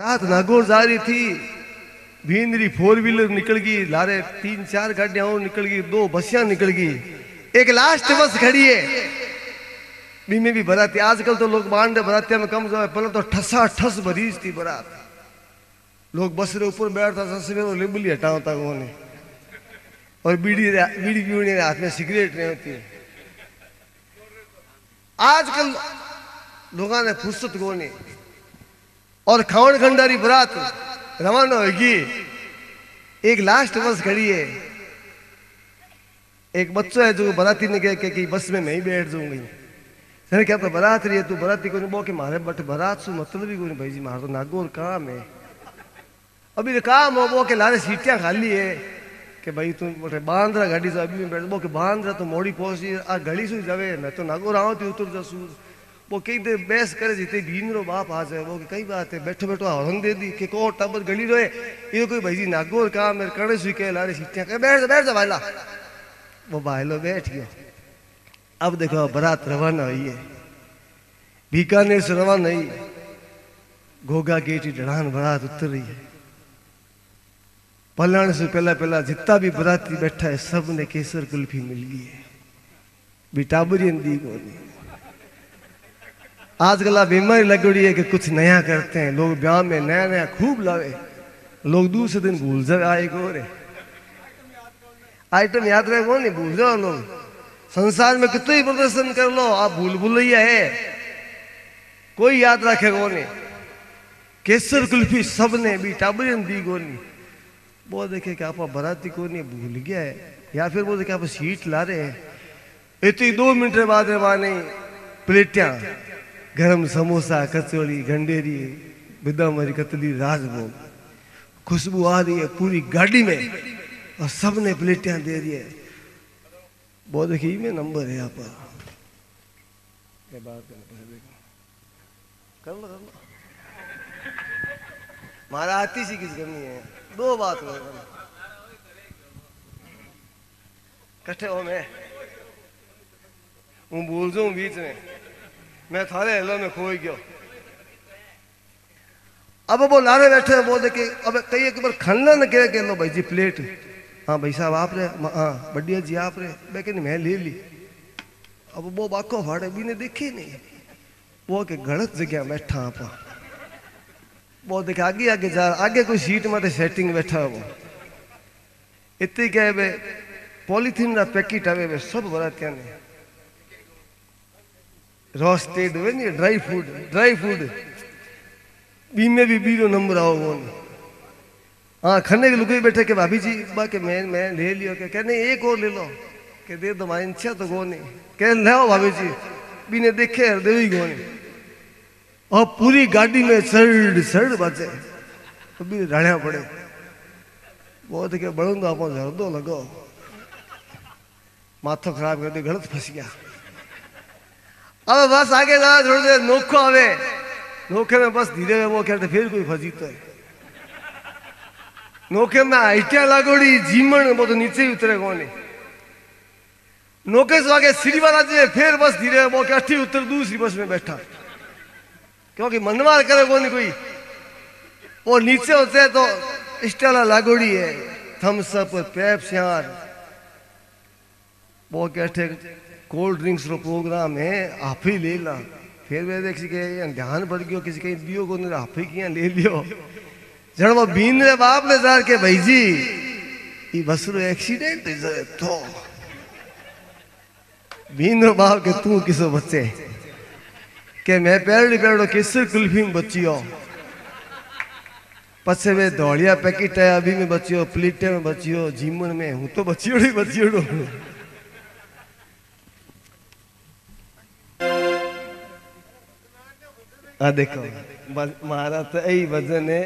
रात नागौर जा रही थी। भींदरी फोर व्हीलर निकल गई लारे तीन चार गाड़ियाँ और निकल गई दो बसियाँ निकल गई एक लास्ट बस खड़ी है। बीमे भी बराती, आजकल तो लोग बांड बरातिया में कम जाए, पहले तो ठसा ठस भरीज थी बरात। लोग बस रे ऊपर बैठता था, सवेरे लेबली हटाता उन्होंने। और बीड़ी बीड़ी पीने हाथ में सिगरेट नहीं होती। आजकल लोगों ने फुर्सत को नहीं और खावण खंडारी बरात रवाना होगी एक लास्ट बस खड़ी है। एक बच्चा है जो बराती ने कह के, कि बस में मैं ही बैठ जाऊँगी। सर, क्या तो बरात रही है? तू बराती को नहीं बो के मारे बट बरात सु मतलब ही कोई भाई जी, मार तो नागौर काम है। अभी तो काम हो वो के लारे सीटियाँ खाली है कि भाई तू बोले, बांद्रा गाड़ी से अभी में बैठ बो के बांद्रा तो मोड़ी पहुँची, आ गली सु जावे, मैं तो नागौर आऊँ थी उतर जासू वो कई देर बहस करे जीते भीनरो बाप आ जाए। वो कई बात है बैठो बैठो हरन दे दी कि को टबर गली रोए। ये कोई भाई जी नागौर काम मेरे कड़े सुई के लारे सीटियाँ कह, बैठ जा बैठ जा भाईला। वो भाईलो बैठ गया। अब देखो बारात रवाना हुई है। बीकानेर से रवाना हुई। घोगा गेटी ढड़ान बारात उतर रही है। पलाण से पहला पहला जितना भी बराती बैठा है, सबने केसर कुल्फी मिल गई है। बिटाबरी दी को आजकल बीमारी लग रही है कि कुछ नया करते हैं। लोग ब्याह में नया नया खूब लावे। लोग दूसरे दिन भूल जाए आए को रे आइटम याद रहे को नहीं भूल जाओ लोग। संसार में कितना ही प्रदर्शन कर लो, आप भूल भूलैया है। कोई याद रखे को नहीं केसर कुल्फी सबने भी टाबरियन दी को नहीं वो देखे कि आप बराती को नहीं भूल गया है। या फिर वो देखे आप सीट ला रहे हैं। इतनी दो मिनट बाद नहीं प्लेटियाँ। गरम समोसा, कचौड़ी गंडेरी बिदामरी कतली, राजभोग। खुशबू आ रही है पूरी गाड़ी में और सबने प्लेटियाँ दे रही है। वो देखिए में नंबर है यहाँ पर। कर लो कर लो। मारा आती सी किस करनी है। दो बात करो कट्ठे हो मैं। हूँ बोल जाऊँ बीच में। मैं थारे हेलो में खो गयो। अब वो लारे बैठे वो देखे अब कई एक बार खनना न कह के लो भाई जी प्लेट हाँ भाई साहब, आप रे हाँ बढ़िया जी, आप रे मैं कहनी मैं ले ली। अब वो बाको फाड़े भी ने देखी नहीं। वो के गलत जगह बैठा आप। वो देखे, आगे आगे जा, आगे कोई सीट में सेटिंग बैठा वो। इतनी क्या है पॉलीथीन का पैकेट आवे सब बरातिया ने हुए नहीं ड्राई फ़ूड ड्राई फ़ूड बीमे भी बीरो नंबर आओ वो हाँ खन्ने के लुके बैठे के भाभी जी, बा के मैं मैं ले लियो, के कहने एक और ले लो। के दे दो माइन इच्छा तो गो नहीं। कह ले भाभी जी बीने देखे, दे ही गो नहीं। और पूरी गाड़ी में सर्ड सर्ड बचे अभी राणिया पड़े। वो देखे बड़ूँगा आप झरदो लगो। माथो खराब कर दे, गलत फंस गया। अब बस आगे जा, थोड़ी देर नोखो आवे। नोखे में बस धीरे वो कहते, फिर कोई फंसी तो है। नोखे में आइटिया लागोड़ी जीमन वो तो नीचे ही उतरे कौन नोके से आगे सीढ़ी वाला जी फिर बस धीरे वो के अठी उतर दूसरी बस में बैठा। क्योंकि मनवार करे कौन कोई। वो नीचे होते तो स्टेला लागोड़ी है, थम्स अप, पेप्स यार। वो कहते कोल्ड ड्रिंक्स रो प्रोग्राम है, आप ही ले ला। फिर वे देख के ध्यान पड़ गयो, किसी कहीं दियो को आप ही किया, ले लियो। जड़ वो बीन रे बाप ने जार के, भाई जी, ये बस रो एक्सीडेंट तो। बीन रो बाप के, तू किसो बच्चे? के मैं पेड़ पेड़ो किसर कुल्फी में बचियो पछे वे दौड़िया पैकेट है अभी में बचियो प्लेटे में बचियो जीमन में, हूँ तो बचियो ही आ देखो महाराज तो यही वज़न है।